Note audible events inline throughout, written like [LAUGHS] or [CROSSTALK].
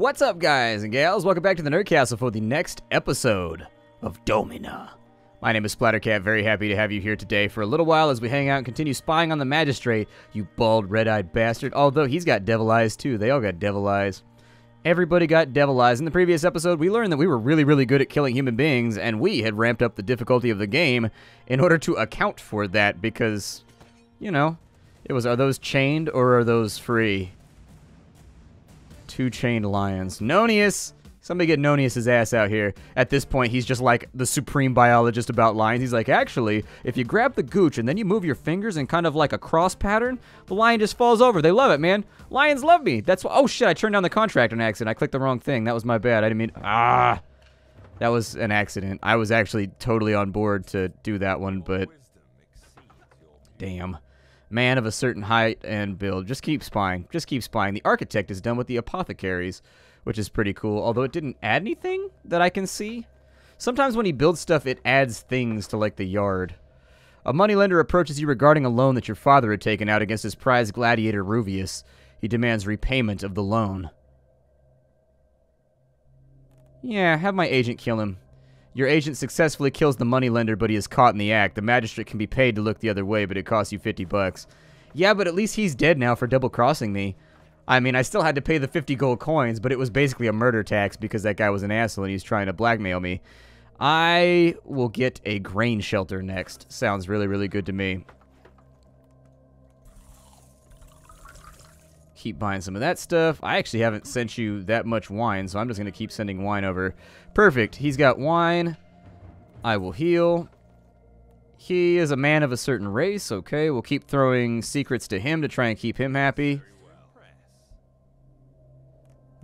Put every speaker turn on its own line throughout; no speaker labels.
What's up, guys and gals? Welcome back to the Nerdcastle for the next episode of Domina. My name is Splattercat. Very happy to have you here today for a little while as we hang out and continue spying on the magistrate, you bald, red-eyed bastard. Although he's got devil eyes too. They all got devil eyes. Everybody got devil eyes. In the previous episode, we learned that we were really, really good at killing human beings, and we had ramped up the difficulty of the game in order to account for that because, you know, it was are those chained or are those free? Two chained lions. Nonius! Somebody get Nonius's ass out here. At this point, he's just like the supreme biologist about lions. He's like, actually, if you grab the gooch and then you move your fingers in kind of like a cross pattern, the lion just falls over. They love it, man. Lions love me. That's why. Oh, shit, I turned down the contract on accident. I clicked the wrong thing. That was my bad. I didn't mean. Ah! That was an accident. I was actually totally on board to do that one, but. Damn. Man of a certain height and build. Just keep spying. Just keep spying. The architect is done with the apothecaries which is pretty cool, although it didn't add anything that I can see. Sometimes when he builds stuff, it adds things to, like, the yard. A moneylender approaches you regarding a loan that your father had taken out against his prized gladiator Ruvius. He demands repayment of the loan. Yeah, have my agent kill him. Your agent successfully kills the moneylender, but he is caught in the act. The magistrate can be paid to look the other way, but it costs you 50 bucks. Yeah, but at least he's dead now for double-crossing me. I mean, I still had to pay the 50 gold coins, but it was basically a murder tax because that guy was an asshole and he's trying to blackmail me. I will get a grain shelter next. Sounds really, really good to me. Keep buying some of that stuff. I actually haven't sent you that much wine, so I'm just going to keep sending wine over. Perfect. He's got wine. I will heal. He is a man of a certain race. Okay, we'll keep throwing secrets to him to try and keep him happy.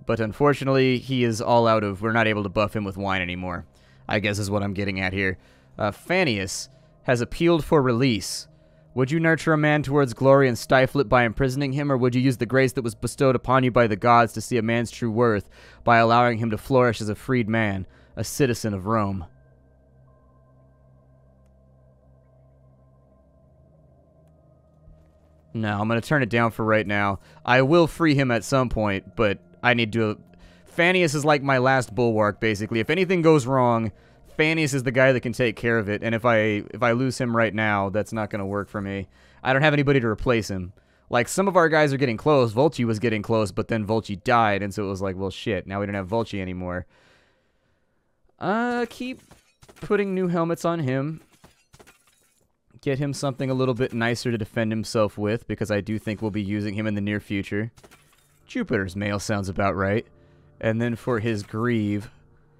But unfortunately, he is all out of... We're not able to buff him with wine anymore. I guess is what I'm getting at here. Uh, Fannius has appealed for release. Would you nurture a man towards glory and stifle it by imprisoning him, or would you use the grace that was bestowed upon you by the gods to see a man's true worth by allowing him to flourish as a freed man, a citizen of Rome? No, I'm going to turn it down for right now. I will free him at some point, but I need to... Fannius is like my last bulwark, basically. If anything goes wrong, Fannius is the guy that can take care of it. And if I if I lose him right now, that's not going to work for me. I don't have anybody to replace him. Like, some of our guys are getting close. Volci was getting close, but then Volci died, and so it was like, well, shit, now we don't have Volci anymore. Uh, keep putting new helmets on him. Get him something a little bit nicer to defend himself with, because I do think we'll be using him in the near future. Jupiter's mail sounds about right. And then for his Greave,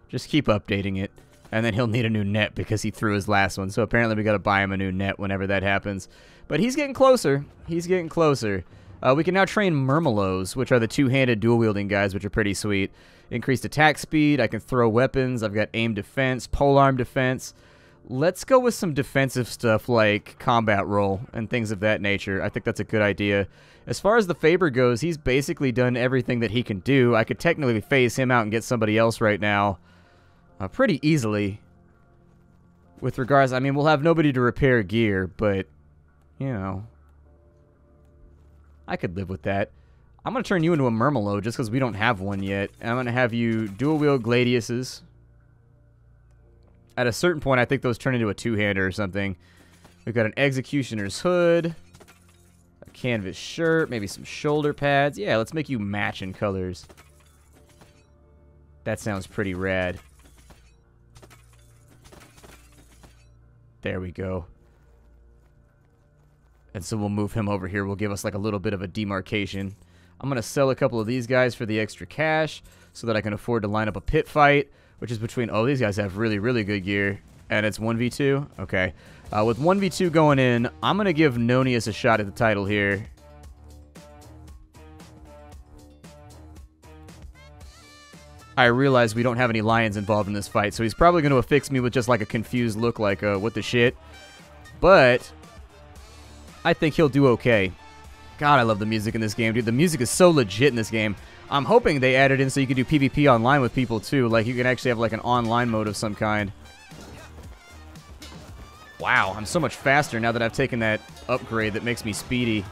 just keep updating it. And then he'll need a new net because he threw his last one. So apparently we got to buy him a new net whenever that happens. But he's getting closer. He's getting closer. Uh, we can now train Murmillos, which are the two-handed dual-wielding guys, which are pretty sweet. Increased attack speed. I can throw weapons. I've got aim defense, polearm defense. Let's go with some defensive stuff like combat roll and things of that nature. I think that's a good idea. As far as the Faber goes, he's basically done everything that he can do. I could technically phase him out and get somebody else right now uh, pretty easily. With regards, I mean, we'll have nobody to repair gear, but, you know, I could live with that. I'm going to turn you into a Murmillo just because we don't have one yet. I'm going to have you dual-wield Gladiuses. At a certain point, I think those turn into a two-hander or something. We've got an Executioner's Hood. A canvas shirt. Maybe some shoulder pads. Yeah, let's make you match in colors. That sounds pretty rad. There we go. And so we'll move him over here. We'll give us like a little bit of a demarcation. I'm going to sell a couple of these guys for the extra cash so that I can afford to line up a pit fight which is between... Oh, these guys have really, really good gear. And it's 1v2? Okay. Uh, with 1v2 going in, I'm going to give Nonius a shot at the title here. I realize we don't have any lions involved in this fight, so he's probably going to affix me with just like a confused look like, uh, what the shit? But, I think he'll do okay. God, I love the music in this game, dude. The music is so legit in this game. I'm hoping they added in so you can do PvP online with people too. Like you can actually have like an online mode of some kind. Wow, I'm so much faster now that I've taken that upgrade that makes me speedy.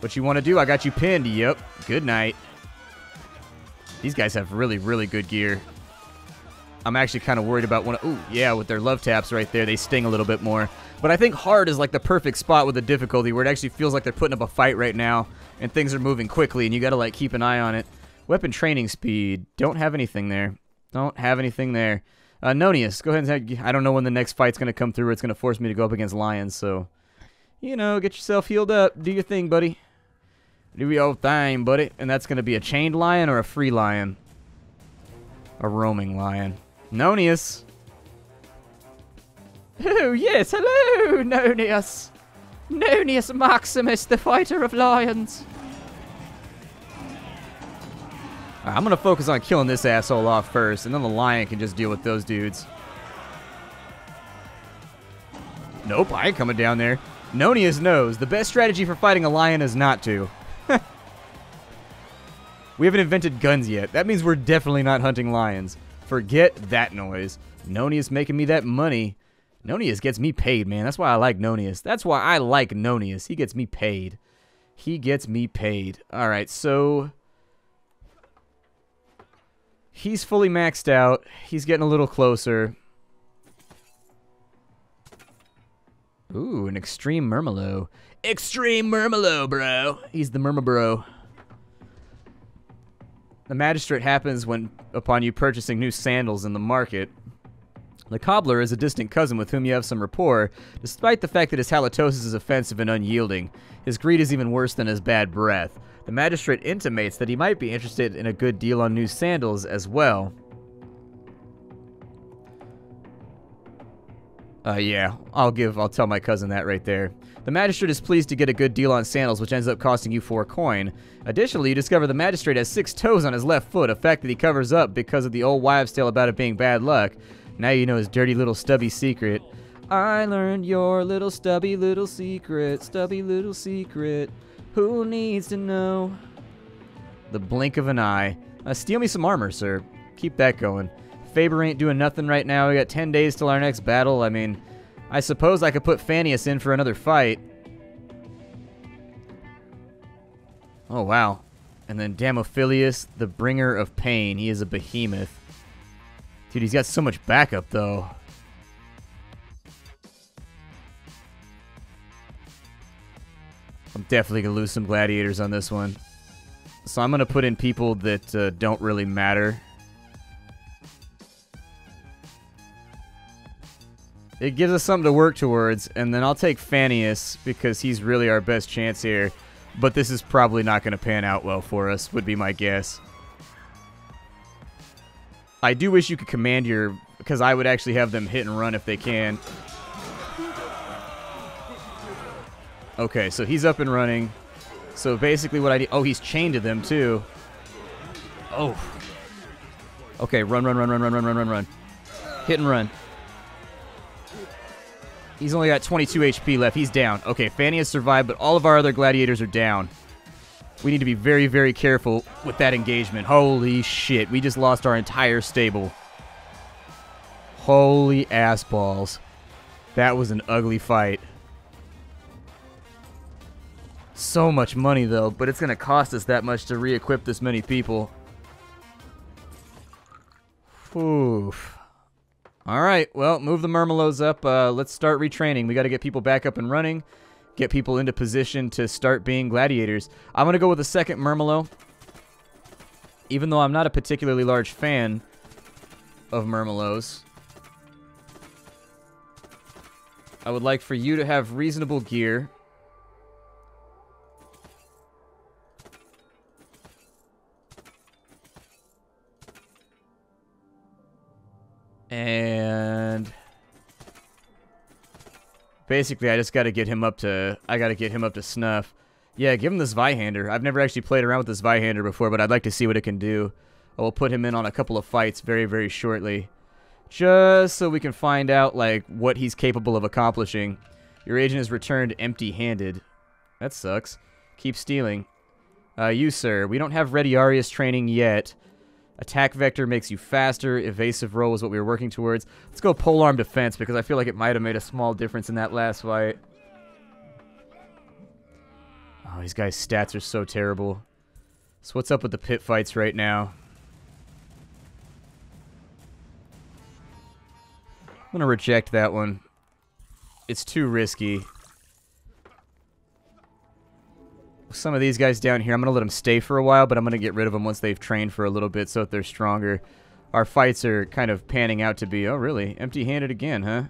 What you want to do? I got you pinned. Yep. Good night. These guys have really, really good gear. I'm actually kind of worried about one. Ooh, yeah, with their love taps right there, they sting a little bit more. But I think hard is like the perfect spot with the difficulty where it actually feels like they're putting up a fight right now and things are moving quickly and you got to like keep an eye on it. Weapon training speed. Don't have anything there. Don't have anything there. Uh, Nonius, go ahead and I don't know when the next fight's going to come through. It's going to force me to go up against Lions, so, you know, get yourself healed up. Do your thing, buddy. Do your thing, buddy. And that's going to be a chained lion or a free lion? A roaming lion. Nonius. Oh, yes, hello, Nonius. Nonius Maximus, the fighter of lions. I'm going to focus on killing this asshole off first, and then the lion can just deal with those dudes. Nope, I ain't coming down there. Nonius knows. The best strategy for fighting a lion is not to. We haven't invented guns yet. That means we're definitely not hunting lions. Forget that noise. Nonius making me that money. Nonius gets me paid, man. That's why I like Nonius. That's why I like Nonius. He gets me paid. He gets me paid. All right, so... He's fully maxed out. He's getting a little closer. Ooh, an extreme Murmillo. Extreme Murmillo, bro. He's the Murmabro. The magistrate happens when upon you purchasing new sandals in the market. The cobbler is a distant cousin with whom you have some rapport, despite the fact that his halitosis is offensive and unyielding. His greed is even worse than his bad breath. The magistrate intimates that he might be interested in a good deal on new sandals as well. Uh, yeah, I'll give, I'll tell my cousin that right there. The magistrate is pleased to get a good deal on sandals, which ends up costing you four coin. Additionally, you discover the magistrate has six toes on his left foot, a fact that he covers up because of the old wives' tale about it being bad luck. Now you know his dirty little stubby secret. I learned your little stubby little secret, stubby little secret. Who needs to know? The blink of an eye. Uh, steal me some armor, sir. Keep that going. Faber ain't doing nothing right now. We got 10 days till our next battle. I mean, I suppose I could put Fannius in for another fight. Oh, wow. And then Damophilius, the bringer of pain. He is a behemoth. Dude, he's got so much backup, though. I'm definitely going to lose some gladiators on this one. So I'm going to put in people that uh, don't really matter. It gives us something to work towards, and then I'll take Fannius because he's really our best chance here. But this is probably not going to pan out well for us, would be my guess. I do wish you could command your... Because I would actually have them hit and run if they can. Okay, so he's up and running. So basically what I. Oh, he's chained to them, too. Oh. Okay, run, run, run, run, run, run, run, run, run. Hit and run. He's only got 22 HP left. He's down. Okay, Fanny has survived, but all of our other gladiators are down. We need to be very, very careful with that engagement. Holy shit. We just lost our entire stable. Holy ass balls. That was an ugly fight. So much money, though, but it's going to cost us that much to re-equip this many people. Oof. All right, well, move the Murmillos up. Uh, let's start retraining. We got to get people back up and running get people into position to start being gladiators. I'm going to go with a second Murmillo. Even though I'm not a particularly large fan of Murmillos. I would like for you to have reasonable gear. And Basically, I just got to get him up to... I got to get him up to snuff. Yeah, give him this Zweihander. I've never actually played around with this Zweihander before, but I'd like to see what it can do. I will put him in on a couple of fights very, very shortly. Just so we can find out, like, what he's capable of accomplishing. Your agent is returned empty-handed. That sucks. Keep stealing. Uh, you, sir. We don't have Retiarius training yet. Attack vector makes you faster. Evasive roll is what we were working towards. Let's go polearm defense because I feel like it might have made a small difference in that last fight. Oh, these guys' stats are so terrible. So what's up with the pit fights right now? I'm going to reject that one. It's too risky. Some of these guys down here, I'm going to let them stay for a while, but I'm going to get rid of them once they've trained for a little bit so that they're stronger. Our fights are kind of panning out to be, oh really, empty-handed again, huh?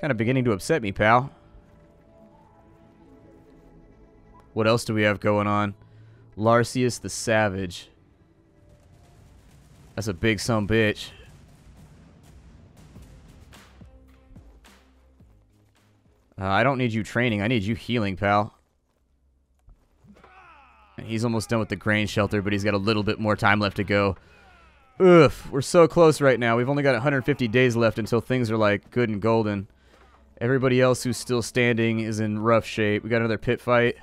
Kind of beginning to upset me, pal. What else do we have going on? Larcius the Savage. That's a big some bitch. Uh, I don't need you training. I need you healing, pal. He's almost done with the grain shelter, but he's got a little bit more time left to go. Oof, we're so close right now. We've only got 150 days left until things are, like, good and golden. Everybody else who's still standing is in rough shape. We got another pit fight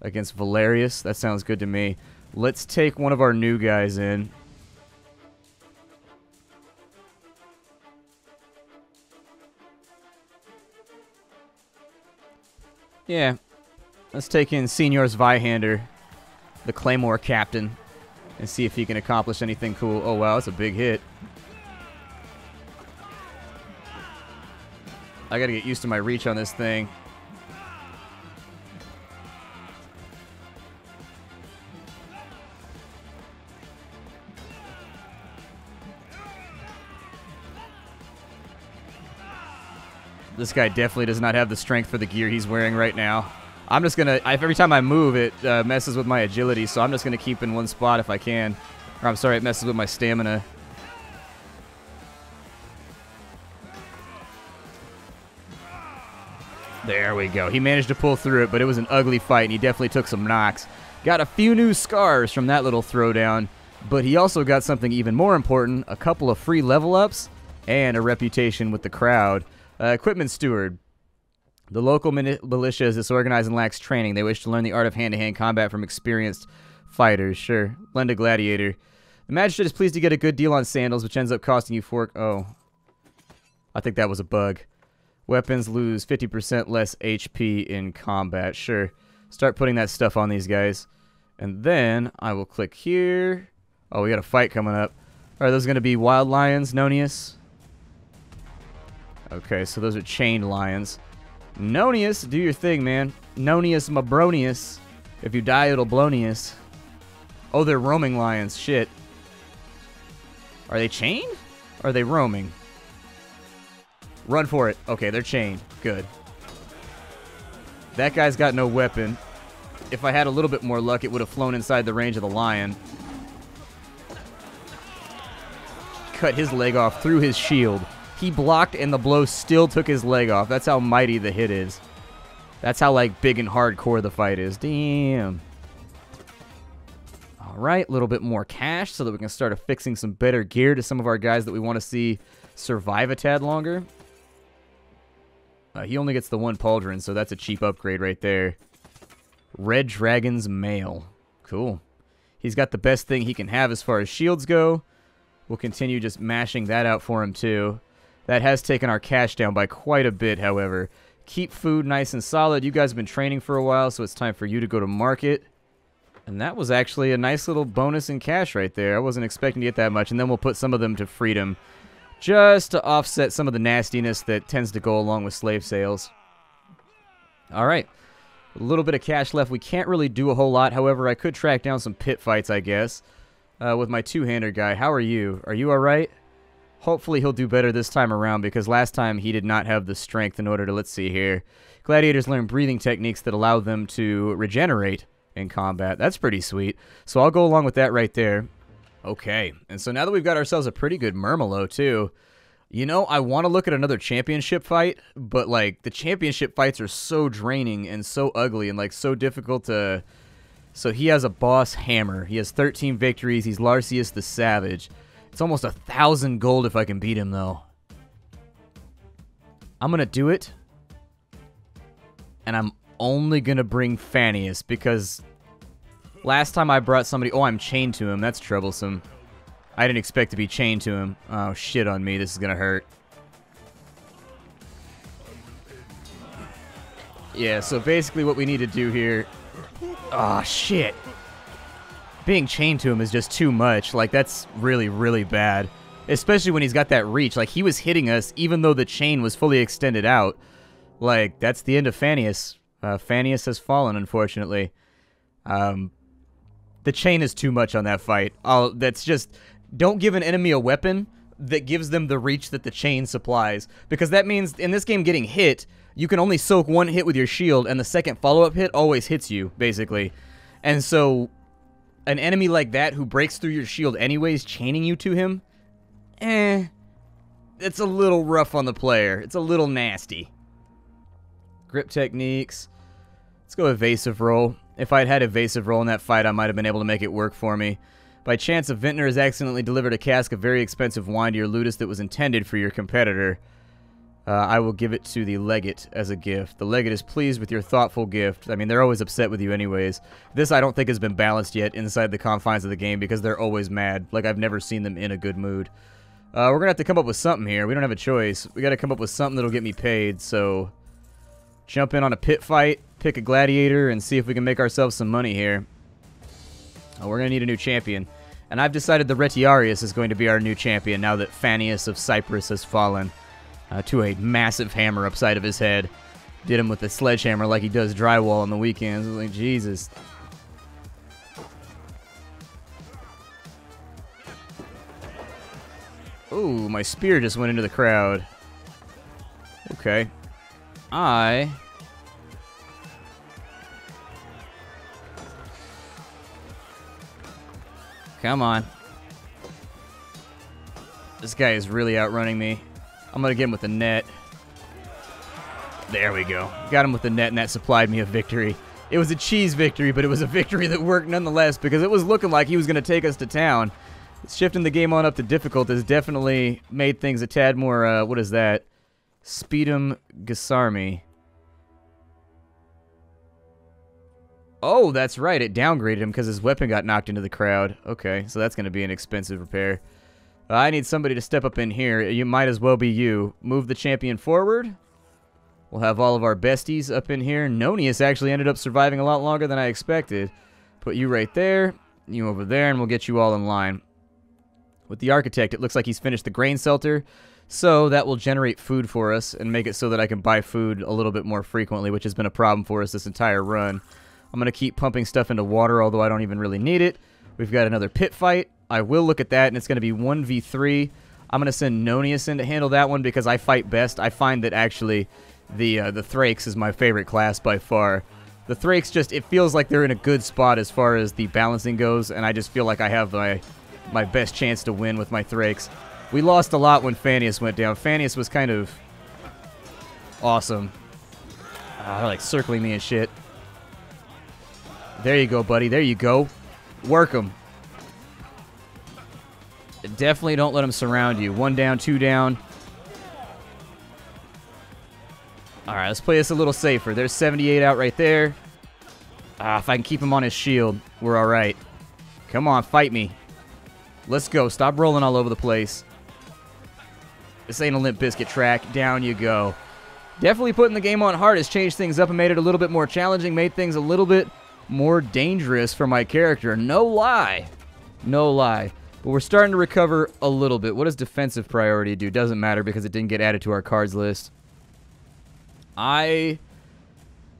against Valerius. That sounds good to me. Let's take one of our new guys in. Yeah. Let's take in Seniors Zweihander, the Claymore captain, and see if he can accomplish anything cool. Oh, wow, that's a big hit. I gotta get used to my reach on this thing. This guy definitely does not have the strength for the gear he's wearing right now. I'm just gonna, every time I move, it uh, messes with my agility, so I'm just gonna keep in one spot if I can. Or I'm sorry, it messes with my stamina. There we go. He managed to pull through it, but it was an ugly fight, and he definitely took some knocks. Got a few new scars from that little throwdown, but he also got something even more important, a couple of free level ups, and a reputation with the crowd. Uh, equipment steward. The local militia is disorganized and lacks training. They wish to learn the art of hand-to-hand combat from experienced fighters. Sure. Lend a gladiator. The magistrate is pleased to get a good deal on sandals, which ends up costing you four... Oh. I think that was a bug. Weapons lose 50% less HP in combat. Sure. Start putting that stuff on these guys. And then I will click here. Oh, we got a fight coming up. Are those going to be wild lions, Nonius? Okay, so those are chained lions. Nonius, do your thing, man. Nonius Mabronius. If you die, it'll blonius. Oh, they're roaming lions. Shit. Are they chained? Are they roaming? Run for it. Okay, they're chained. Good. That guy's got no weapon. If I had a little bit more luck, it would have flown inside the range of the lion. Cut his leg off through his shield. He blocked and the blow still took his leg off. That's how mighty the hit is. That's how, like, big and hardcore the fight is. Damn. All right, a little bit more cash so that we can start affixing some better gear to some of our guys that we want to see survive a tad longer. Uh, he only gets the one pauldron, so that's a cheap upgrade right there. Red Dragon's Mail. Cool. He's got the best thing he can have as far as shields go. We'll continue just mashing that out for him, too. That has taken our cash down by quite a bit, however. Keep food nice and solid. You guys have been training for a while, so it's time for you to go to market. And that was actually a nice little bonus in cash right there. I wasn't expecting to get that much. And then we'll put some of them to freedom just to offset some of the nastiness that tends to go along with slave sales. All right. A little bit of cash left. We can't really do a whole lot. However, I could track down some pit fights, I guess, uh, with my two-hander guy. How are you? Are you all right? Hopefully he'll do better this time around because last time he did not have the strength in order to, let's see here. Gladiators learn breathing techniques that allow them to regenerate in combat. That's pretty sweet. So I'll go along with that right there. Okay, and so now that we've got ourselves a pretty good Murmillo too, you know, I want to look at another championship fight, but like the championship fights are so draining and so ugly and like so difficult to... So he has a boss hammer. He has 13 victories. He's Larcius the Savage. It's almost a thousand gold if I can beat him, though. I'm to do it. And I'm only to bring Fannius because last time I brought somebody... Oh, I'm chained to him. That's troublesome. I didn't expect to be chained to him. Oh, shit on me. This is to hurt. Yeah, so basically what we need to do here... Oh, shit. Being chained to him is just too much. Like, that's really, really bad. Especially when he's got that reach. Like, he was hitting us even though the chain was fully extended out. Like, that's the end of Phanius. Uh, Phanius has fallen, unfortunately. Um, the chain is too much on that fight. I'll, that's just... Don't give an enemy a weapon that gives them the reach that the chain supplies. Because that means in this game getting hit, you can only soak one hit with your shield, and the second follow-up hit always hits you, basically. And so, an enemy like that who breaks through your shield anyways, chaining you to him, eh, it's a little rough on the player. It's a little nasty. Grip techniques. Let's go evasive roll. If I'd had evasive roll in that fight, I might have been able to make it work for me. By chance, a vintner has accidentally delivered a cask of very expensive wine to your ludus that was intended for your competitor. Uh, I will give it to the legate as a gift. The legate is pleased with your thoughtful gift. I mean, they're always upset with you anyways. This I don't think has been balanced yet inside the confines of the game because they're always mad. Like, I've never seen them in a good mood. Uh, we're going to have to come up with something here. We don't have a choice. we got to come up with something that'll get me paid, so... Jump in on a pit fight, pick a gladiator, and see if we can make ourselves some money here. Oh, we're going to need a new champion. And I've decided the Retiarius is going to be our new champion now that Phanius of Cyprus has fallen uh, to a massive hammer upside of his head. Did him with a sledgehammer like he does drywall on the weekends. I was like, Jesus. Ooh, my spear just went into the crowd. Okay. I Come on. This guy is really outrunning me. I'm going to get him with the net. There we go. Got him with the net, and that supplied me a victory. It was a cheese victory, but it was a [LAUGHS] victory that worked nonetheless because it was looking like he was going to take us to town. Shifting the game on up to difficult has definitely made things a tad more, uh, what is that? Speedum Gasarmi. Oh, that's right. It downgraded him because his weapon got knocked into the crowd. Okay, so that's going to be an expensive repair. I need somebody to step up in here. You might as well be you. Move the champion forward. We'll have all of our besties up in here. Nonius actually ended up surviving a lot longer than I expected. Put you right there, you over there, and we'll get you all in line. With the architect, it looks like he's finished the grain cellar. So that will generate food for us and make it so that I can buy food a little bit more frequently, which has been a problem for us this entire run. I'm going to keep pumping stuff into water, although I don't even really need it. We've got another pit fight. I will look at that, and it's going to be 1v3. I'm going to send Nonius in to handle that one because I fight best. I find that actually the uh, the Thrakes is my favorite class by far. The Thrakes just, it feels like they're in a good spot as far as the balancing goes, and I just feel like I have my, my best chance to win with my Thrakes. We lost a lot when Phanius went down. Phanius was kind of awesome. Uh, like circling me and shit. There you go, buddy. There you go. Work them. Definitely don't let them surround you. One down, two down. All right, let's play this a little safer. There's 78 out right there. Ah, if I can keep him on his shield, we're all right. Come on, fight me. Let's go. Stop rolling all over the place. This ain't a Limp Bizkit track. Down you go. Definitely putting the game on hard has changed things up and made it a little bit more challenging, made things a little bit more dangerous for my character. No lie. No lie. But we're starting to recover a little bit. What does defensive priority do? Doesn't matter because it didn't get added to our cards list. I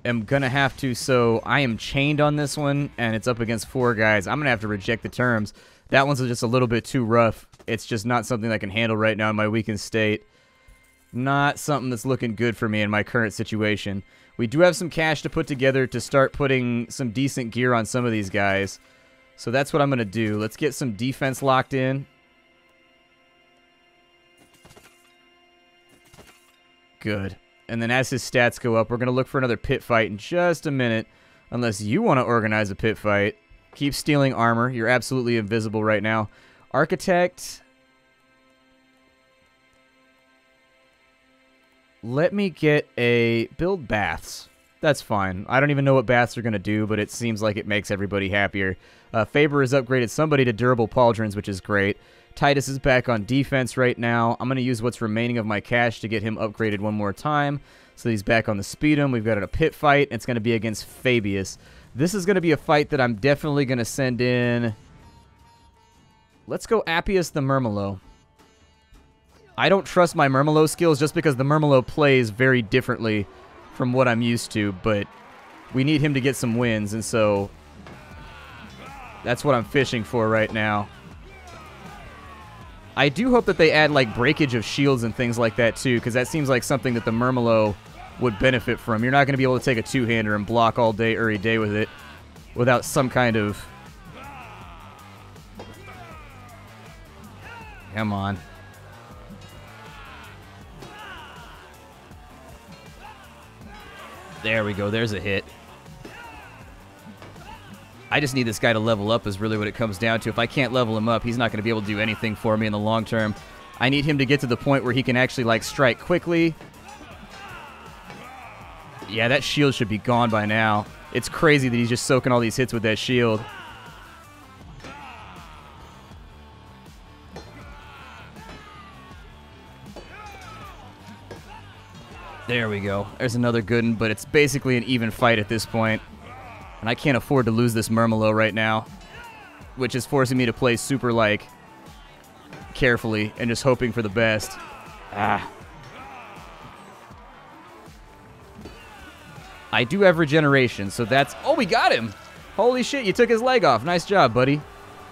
am going to have to, so I am chained on this one, and it's up against four guys. I'm going to have to reject the terms. That one's just a little bit too rough. It's just not something I can handle right now in my weakened state. Not something that's looking good for me in my current situation. We do have some cash to put together to start putting some decent gear on some of these guys. So that's what I'm going to do. Let's get some defense locked in. Good. And then as his stats go up, we're going to look for another pit fight in just a minute. Unless you want to organize a pit fight. Keep stealing armor. You're absolutely invisible right now. Architect. Let me get a build baths. That's fine. I don't even know what baths are going to do, but it seems like it makes everybody happier. Uh, Faber has upgraded somebody to durable pauldrons, which is great. Titus is back on defense right now. I'm going to use what's remaining of my cash to get him upgraded one more time. So he's back on the Speedum. We've got a pit fight. It's going to be against Fabius. This is going to be a fight that I'm definitely going to send in... Let's go Appius the Murmillo. I don't trust my Murmillo skills just because the Murmillo plays very differently from what I'm used to, but we need him to get some wins, and so that's what I'm fishing for right now. I do hope that they add like breakage of shields and things like that too, because that seems like something that the Murmillo would benefit from. You're not going to be able to take a two-hander and block all day every day with it without some kind of... Come on. There we go. There's a hit. I just need this guy to level up is really what it comes down to. If I can't level him up, he's not going to be able to do anything for me in the long term. I need him to get to the point where he can actually, like, strike quickly. Yeah, that shield should be gone by now. It's crazy that he's just soaking all these hits with that shield. There we go. There's another good one, but it's basically an even fight at this point. And I can't afford to lose this Murmillo right now. Which is forcing me to play super, like, carefully and just hoping for the best. Ah. I do have regeneration, so that's... Oh, we got him! Holy shit, you took his leg off. Nice job, buddy.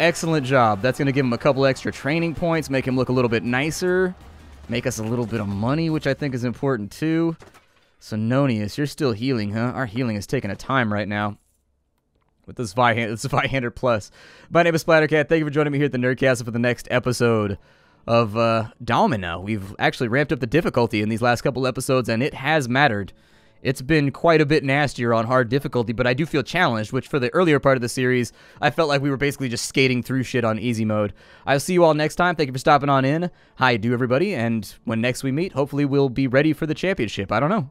Excellent job. That's going to give him a couple extra training points, make him look a little bit nicer, make us a little bit of money, which I think is important too. So, Nonius, you're still healing, huh? Our healing is taking a time right now with this Zweihander, this Zweihander Plus. My name is Splattercat. Thank you for joining me here at the Nerdcastle for the next episode of uh, Domina. We've actually ramped up the difficulty in these last couple episodes, and it has mattered. It's been quite a bit nastier on hard difficulty, but I do feel challenged, which for the earlier part of the series, I felt like we were basically just skating through shit on easy mode. I'll see you all next time. Thank you for stopping on in. Hi, do everybody, and when next we meet, hopefully we'll be ready for the championship. I don't know.